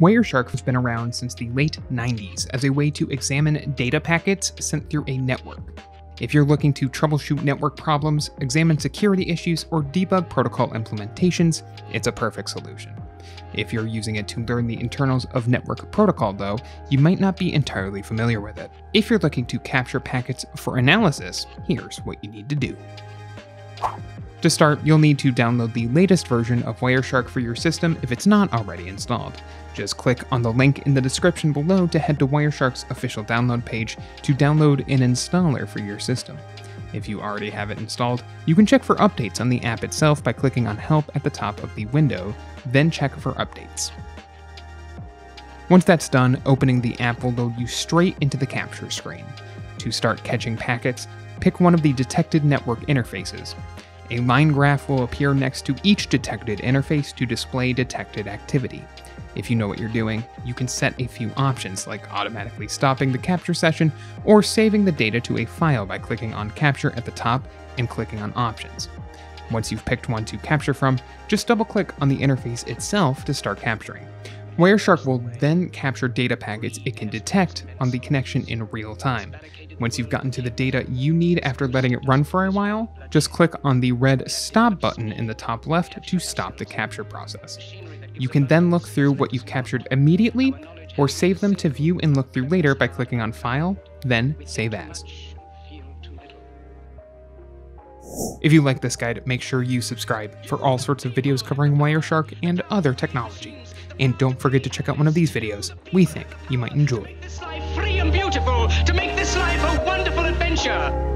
Wireshark has been around since the late 90s as a way to examine data packets sent through a network. If you're looking to troubleshoot network problems, examine security issues, or debug protocol implementations, it's a perfect solution. If you're using it to learn the internals of network protocol, though, you might not be entirely familiar with it. If you're looking to capture packets for analysis, here's what you need to do. To start, you'll need to download the latest version of Wireshark for your system if it's not already installed. Just click on the link in the description below to head to Wireshark's official download page to download an installer for your system. If you already have it installed, you can check for updates on the app itself by clicking on Help at the top of the window, then check for updates. Once that's done, opening the app will load you straight into the capture screen. To start catching packets, pick one of the detected network interfaces. A line graph will appear next to each detected interface to display detected activity. If you know what you're doing, you can set a few options like automatically stopping the capture session or saving the data to a file by clicking on Capture at the top and clicking on Options. Once you've picked one to capture from, just double click on the interface itself to start capturing. Wireshark will then capture data packets it can detect on the connection in real time. Once you've gotten to the data you need after letting it run for a while, just click on the red Stop button in the top left to stop the capture process. You can then look through what you've captured immediately, or save them to view and look through later by clicking on File, then Save As. If you like this guide, make sure you subscribe for all sorts of videos covering Wireshark and other technology. And don't forget to check out one of these videos we think you might enjoy. This life free and beautiful, to make this life a wonderful adventure.